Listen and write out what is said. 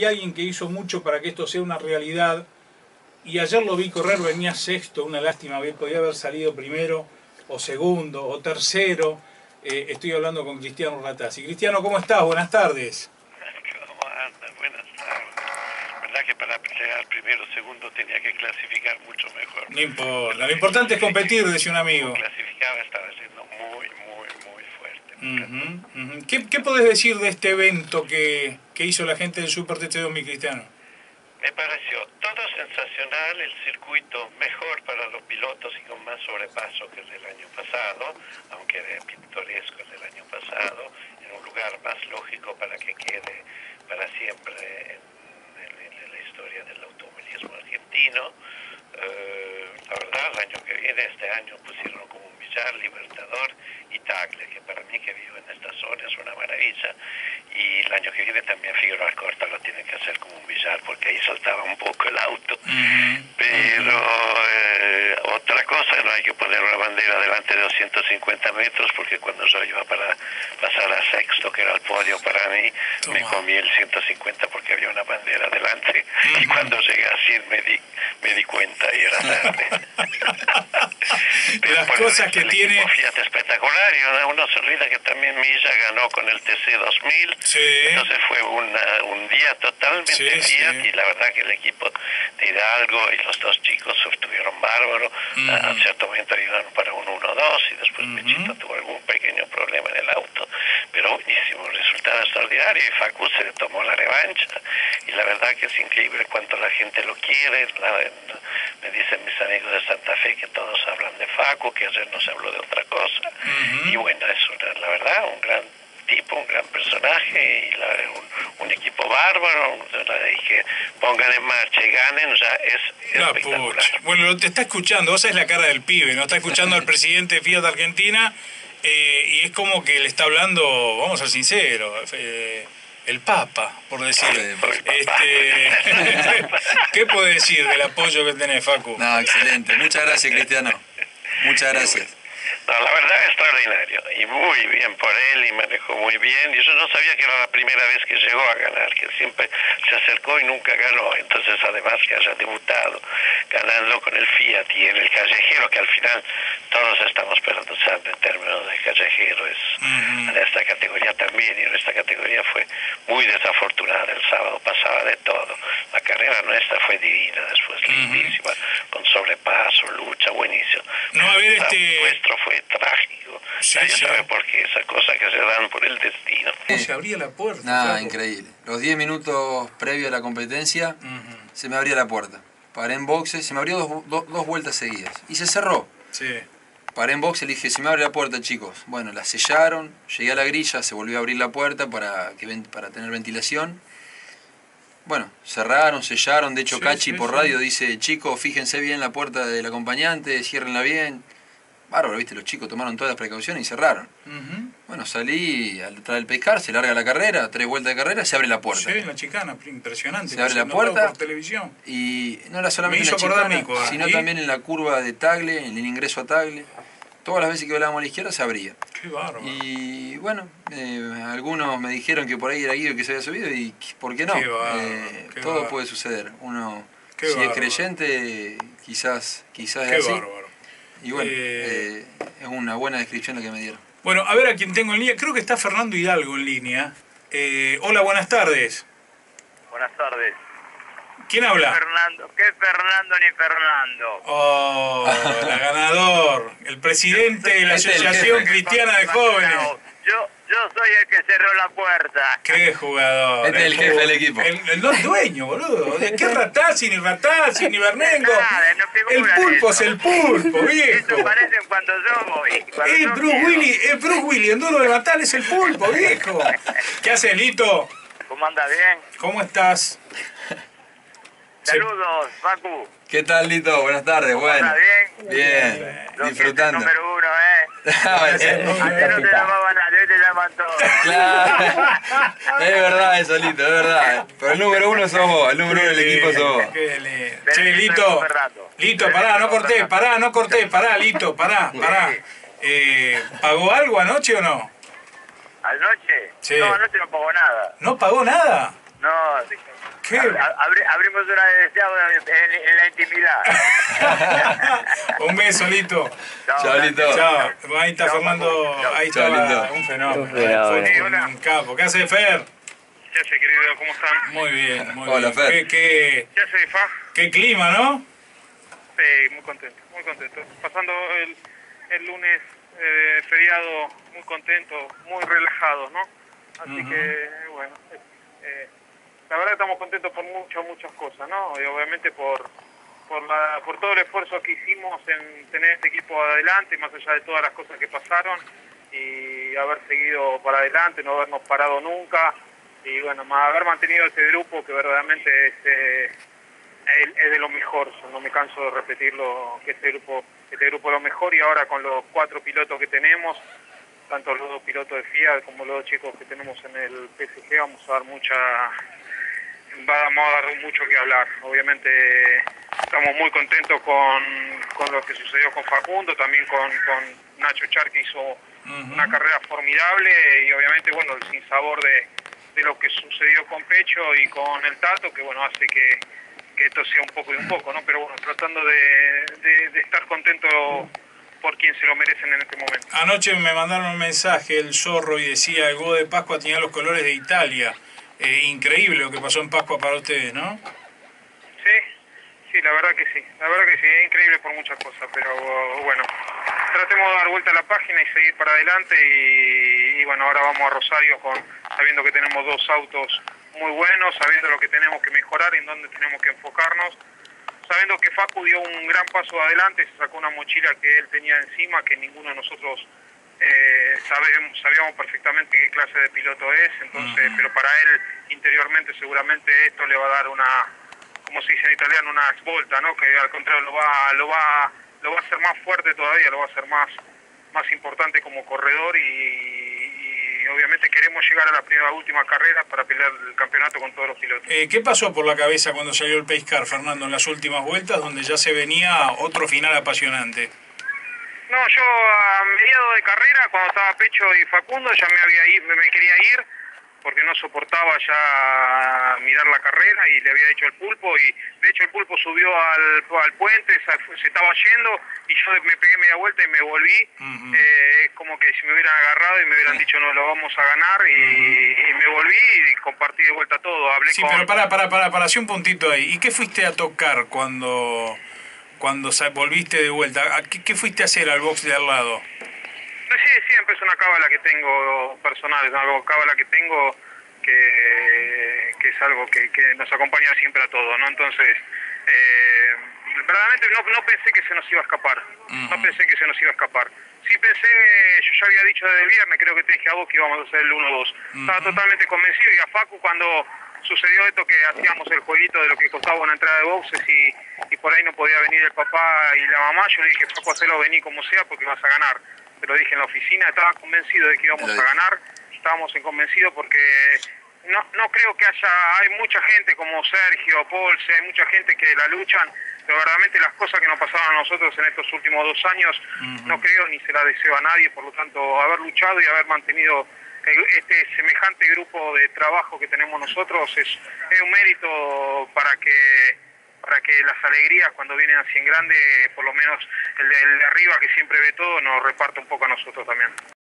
Hay alguien que hizo mucho para que esto sea una realidad y ayer lo vi correr, venía sexto, una lástima, podía haber salido primero o segundo o tercero. Eh, estoy hablando con Cristiano Ratazzi. Cristiano, ¿cómo estás? Buenas tardes. ¿Cómo andas? Buenas tardes. ¿Verdad que para llegar primero o segundo tenía que clasificar mucho mejor? No importa, lo importante es competir, decía un amigo. Clasificaba estaba siendo muy, muy, muy fuerte. Uh -huh, ¿Qué, ¿Qué podés decir de este evento que, que hizo la gente del Super TT2000, Cristiano? Me pareció todo sensacional, el circuito mejor para los pilotos y con más sobrepaso que el del año pasado, aunque era pintoresco el del año pasado, en un lugar más lógico para que quede para siempre en, en, en la historia del automovilismo argentino. Eh, el año que viene, este año pusieron como un billar, Libertador y Tagle, que para mí que vivo en esta zona es una maravilla. Y el año que viene también Figueroa Alcorta lo tienen que hacer como un billar, porque ahí saltaba un poco el auto. Uh -huh. Pero eh, otra cosa, no hay que poner una bandera delante de 250 metros, porque cuando yo iba para pasar a sexto, que era el podio para mí, Toma. me comí el 150 porque había una bandera delante. Uh -huh. Y cuando llegué a 100 me di, me di cuenta y era tarde. Pero Las cosas que tiene... Fiat espectacular y uno se olvida que también Milla ganó con el TC2000. Sí. Entonces fue una, un día totalmente Sí, Fiat sí. y la verdad que el equipo de Hidalgo y los dos chicos estuvieron bárbaros. Ujú. A cierto momento ayudaron para un 1-2 y después Ujú. Pechito tuvo algún pequeño problema en el auto. Pero buenísimo, un resultado extraordinario y Facu se tomó la revancha y la verdad que es increíble cuánto la gente lo quiere. La- me dicen mis amigos de Santa Fe que todos hablan de Facu, que ayer no se habló de otra cosa. Y bueno, es una- la verdad un gran tipo, un gran personaje y la- un, un equipo bárbaro. Y que pongan en marcha y ganen ya es La espectacular. Bueno, lo te está escuchando, vos sabés la cara del pibe, ¿no? Está escuchando al presidente de Fiat Argentina eh, y es como que le está hablando, vamos a ser sinceros, eh, el Papa, por decir. Este, ¿Qué puede decir del apoyo que tenés, Facu? No, excelente. Muchas gracias, Cristiano. Muchas gracias. No, la verdad extraordinario. Y muy bien por él y manejó muy bien. Y yo no sabía que era la primera vez que llegó a ganar, que siempre se acercó y nunca ganó, entonces además que haya debutado ganando con el Fiat y en el callejero que al final todos estamos pensando en términos de callejero es Ujú. en esta categoría también y en esta categoría fue muy desafortunada. El sábado pasaba de todo. La carrera nuestra fue divina después lindísima con sobrepaso lucha buenísimo No, a ver, El este- nuestro fue trágico Sí, nadie sí. sabe por qué esas cosas que se dan por el destino ¿Cómo se abría la puerta? Nada, increíble. Los 10 minutos previo a la competencia se me abría la puerta. Paré en boxe, se me abrió dos, dos- dos vueltas seguidas. Y se cerró. Sí. Paré en boxe y le dije, se me abre la puerta, chicos. Bueno, la sellaron, llegué a la grilla, se volvió a abrir la puerta para, que, ven- para tener ventilación. Bueno, cerraron, sellaron. De hecho, Sí, Cachi sí, por sí. radio dice, chicos, fíjense bien la puerta del acompañante, ciérrenla bien. Bárbaro, viste, los chicos tomaron todas las precauciones y cerraron. Bueno, salí al traer el pescar, se larga la carrera, tres vueltas de carrera, se abre la puerta. Sí, la chicana, impresionante. Se abre la puerta. por televisión. Y no era solamente en la chicana, ¿eh? sino ¿Y? también en la curva de Tagle, en el ingreso a Tagle. Todas las veces que hablábamos a la izquierda se abría. Qué bárbaro. Y bueno, eh, algunos me dijeron que por ahí era Guido que se había subido y ¿por qué no? Qué bárbaro, Eh, qué todo bárbaro. puede suceder. Uno, Qué si bárbaro. es creyente, quizás, quizás es así. Y bueno, Eh, eh, es una buena descripción la que me dieron. Bueno, a ver a quién tengo en línea. Creo que está Fernando Hidalgo en línea. Eh, hola, buenas tardes. Buenas tardes. ¿Quién habla? Fernando, ¿qué Fernando ni Fernando? Oh, la ganador. El presidente de la Asociación. Cristiana de Jóvenes. Yo soy el que cerró la puerta. Qué jugador. Este es el jefe del equipo. El, el no es dueño, boludo. ¿De qué Ratazzi, ni Ratazzi, ni Bernengo? Nada, no El pulpo eso. es el pulpo, Eso viejo. parecen cuando yo voy. cuando Es yo Bruce es Bruce Willis, en duro de matar es el pulpo, viejo. ¿Qué haces, Lito? ¿Cómo anda bien? ¿Cómo estás? Saludos, Facu. ¿Qué tal, Lito? Buenas tardes, bueno. ¿Anda bien? Bien, Los disfrutando. número uno, ¿eh? Sí. Ayer no te llamaban nadie, Claro. Es verdad eso, Lito, es verdad. Pero el número uno sos vos, el número uno del equipo sos vos. Che, Lito. Lito, pará, no corté, pará, no corté, pará, Lito, pará, pará. Eh, ¿Pagó algo anoche o no? ¿Anoche? Sí. No, anoche no pagó nada. ¿No pagó nada? No, ¿Qué? A- abri- abrimos una deseado en, en la intimidad. Un beso, Lito. Chao, Chao, Lito. Chao. Ahí está Chao, Fernando. Chao. ahí Lito. un fenómeno. Un fenómeno. Un capo. ¿Qué hace Fer? ¿Qué hace, querido? ¿Cómo están? Muy bien, muy Hola, bien. Fer. Qué, qué, ¿Qué hace, Fa? qué clima, ¿no? Sí, muy contento, muy contento. Pasando el, el lunes eh, feriado muy contento, muy relajado, ¿no? Así Ujú. que, bueno, eh, la verdad estamos contentos por muchas, muchas cosas, ¿no? Y obviamente por, por, la, por todo el esfuerzo que hicimos en tener este equipo adelante, más allá de todas las cosas que pasaron, y haber seguido para adelante, no habernos parado nunca, y bueno, más haber mantenido este grupo que verdaderamente es... eh, es, es de lo mejor, no me canso de repetirlo, que este grupo, este grupo es lo mejor y ahora con los cuatro pilotos que tenemos, tanto los dos pilotos de Fiat como los dos chicos que tenemos en el PSG, vamos a dar mucha, vamos a dar mucho que hablar. Obviamente estamos muy contentos con, con lo que sucedió con Facundo, también con, con Nacho Char que hizo una carrera formidable y obviamente bueno el sinsabor de, de lo que sucedió con Pecho y con el Tato, que bueno hace que, que esto sea un poco y un poco, ¿no? Pero bueno, tratando de, de- de estar contento por quien se lo merecen en este momento. Anoche me mandaron un mensaje el zorro y decía el huevo de Pascua tenía los colores de Italia. Eh, increíble lo que pasó en Pascua para ustedes, ¿no? Sí, sí, la verdad que sí, la verdad que sí, es increíble por muchas cosas, pero bueno, tratemos de dar vuelta a la página y seguir para adelante y, y bueno, ahora vamos a Rosario con sabiendo que tenemos dos autos muy buenos, sabiendo lo que tenemos que mejorar en dónde tenemos que enfocarnos, sabiendo que Facu dio un gran paso adelante, se sacó una mochila que él tenía encima, que ninguno de nosotros eh, sabemos, sabíamos perfectamente qué clase de piloto es, entonces, pero para él interiormente seguramente esto le va a dar una, como se dice en italiano, una svolta, ¿no? Que al contrario lo va, lo va, lo va a hacer más fuerte todavía, lo va a hacer más, más importante como corredor y, y obviamente queremos llegar a la primera última carrera para pelear el campeonato con todos los pilotos. Eh, ¿Qué pasó por la cabeza cuando salió el Pace Car, Fernando, en las últimas vueltas, donde ya se venía otro final apasionante? No, yo a mediados de carrera, cuando estaba Pecho y Facundo, ya me había ir, me, quería ir porque no soportaba ya mirar la carrera y le había hecho el pulpo y de hecho el pulpo subió al, al puente, se, estaba yendo y yo me pegué media vuelta y me volví. Eh, es como que si me hubieran agarrado y me hubieran dicho no lo vamos a ganar y, y me volví y compartí de vuelta todo. Hablé Sí, con... pero para, para, para, para, hacer un puntito ahí. ¿Y qué fuiste a tocar cuando, cuando volviste de vuelta? ¿A qué, qué fuiste a hacer al box de al lado? No, Sí, siempre es una cábala que tengo personal, es algo cábala que tengo que, que es algo que, que nos acompaña siempre a todos, ¿no? Entonces, eh, verdaderamente no, no pensé que se nos iba a escapar, no pensé que se nos iba a escapar. Sí pensé, yo ya había dicho desde el viernes, creo que te dije a vos que íbamos a hacer el 1-2. Estaba totalmente convencido y a Facu cuando sucedió esto que hacíamos el jueguito de lo que costaba una entrada de boxes y, y por ahí no podía venir el papá y la mamá, yo le dije, Facu, hacelo vení como sea porque vas a ganar. Te lo dije en la oficina, estaba convencido de que íbamos a ganar, estábamos en convencido porque no, no creo que haya, hay mucha gente como Sergio, Paul, hay mucha gente que la luchan, pero verdaderamente las cosas que nos pasaron a nosotros en estos últimos dos años, no creo ni se la deseo a nadie, por lo tanto, haber luchado y haber mantenido este semejante grupo de trabajo que tenemos nosotros es, es un mérito para que para que las alegrías cuando vienen así en grande, por lo menos el de, el de arriba que siempre ve todo, nos reparta un poco a nosotros también.